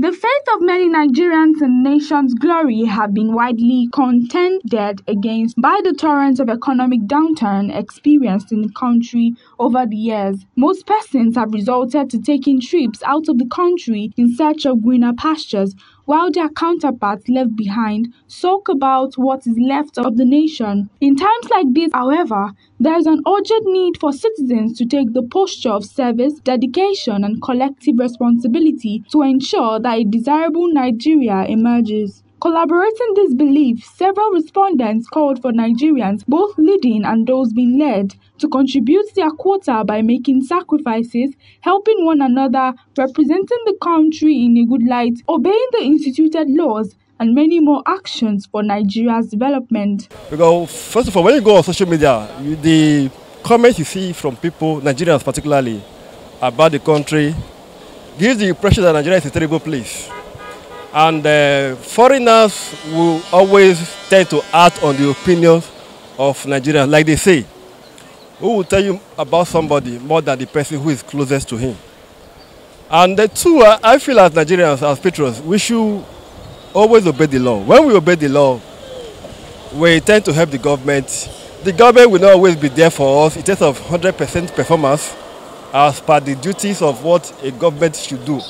The fate of many Nigerians and nation's glory have been widely contended against by the torrent of economic downturn experienced in the country over the years. Most persons have resorted to taking trips out of the country in search of greener pastures, while their counterparts left behind sulk about what is left of the nation. In times like this, however, there is an urgent need for citizens to take the posture of service, dedication, and collective responsibility to ensure that a desirable Nigeria emerges. Collaborating this belief, several respondents called for Nigerians, both leading and those being led, to contribute their quota by making sacrifices, helping one another, representing the country in a good light, obeying the instituted laws, and many more actions for Nigeria's development. Because first of all, when you go on social media, you, the comments you see from people, Nigerians particularly, about the country, gives the impression that Nigeria is a terrible place. And uh, foreigners will always tend to act on the opinions of Nigerians, like they say. Who will tell you about somebody more than the person who is closest to him? And the two, I feel as Nigerians, as patriots, we should always obey the law. When we obey the law, we tend to help the government. The government will not always be there for us in terms of 100% performance as per the duties of what a government should do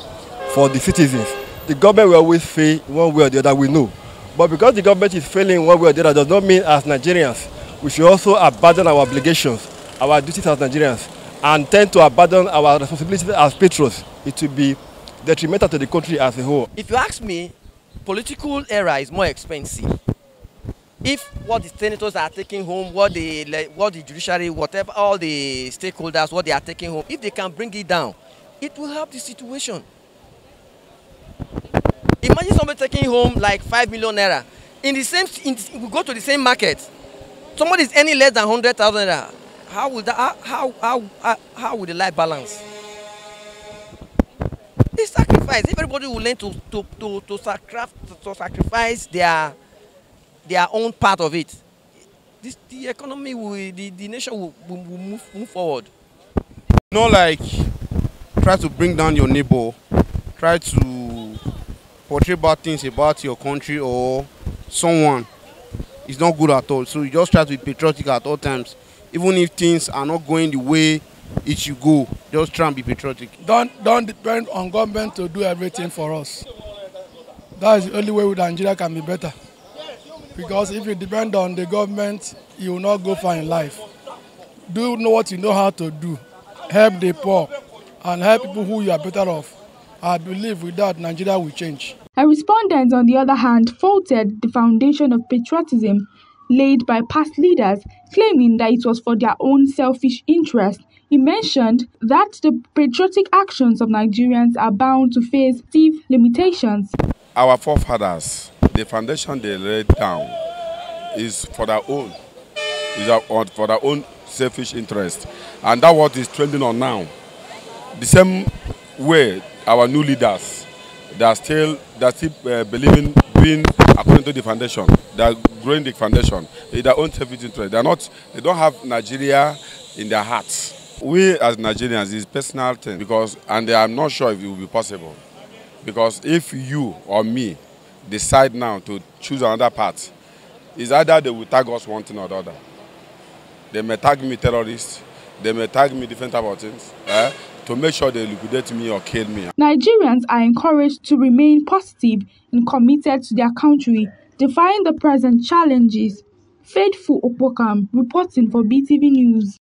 for the citizens. The government will always fail one way or the other, we know. But because the government is failing one way or the other does not mean as Nigerians, we should also abandon our obligations, our duties as Nigerians, and tend to abandon our responsibilities as patriots. It will be detrimental to the country as a whole. If you ask me, political era is more expensive. If what the senators are taking home, what the what the judiciary, whatever, all the stakeholders, what they are taking home, if they can bring it down, it will help the situation. Imagine somebody taking home like five million naira. In the same, in, we go to the same market. Somebody is earning less than hundred thousand naira. How will that? How how how how, will the life balance? It's sacrifice. Everybody will learn to to to to, sacri to sacrifice their their own part of it. This, the economy will, the, the nation will, will, will move, move forward. Not like try to bring down your neighbor, try to portray bad things about your country or someone. It's not good at all. So you just try to be patriotic at all times. Even if things are not going the way it should go, just try and be patriotic. Don't, don't depend on government to do everything for us. That is the only way Nigeria can be better. Because if you depend on the government, you will not go far in life. Do know what you know how to do. Help the poor and help people who you are better off. I believe with that, Nigeria will change. A respondent, on the other hand, faulted the foundation of patriotism laid by past leaders, claiming that it was for their own selfish interest. He mentioned that the patriotic actions of Nigerians are bound to face stiff limitations. Our forefathers the foundation they laid down is for their own, is for their own selfish interest. And that's what is trending on now. The same way our new leaders, they are still, they are still uh, believing, doing according to the foundation. They are growing the foundation. It's their own selfish interest. They are not, they don't have Nigeria in their hearts. We as Nigerians is personal thing because, and I'm not sure if it will be possible. Because if you or me decide now to choose another path, is either they will tag us one thing or the other. They may tag me terrorist, they may tag me different type of things, eh, to make sure they liquidate me or kill me. Nigerians are encouraged to remain positive and committed to their country, defying the present challenges. Faithful Opokam reporting for BTV News.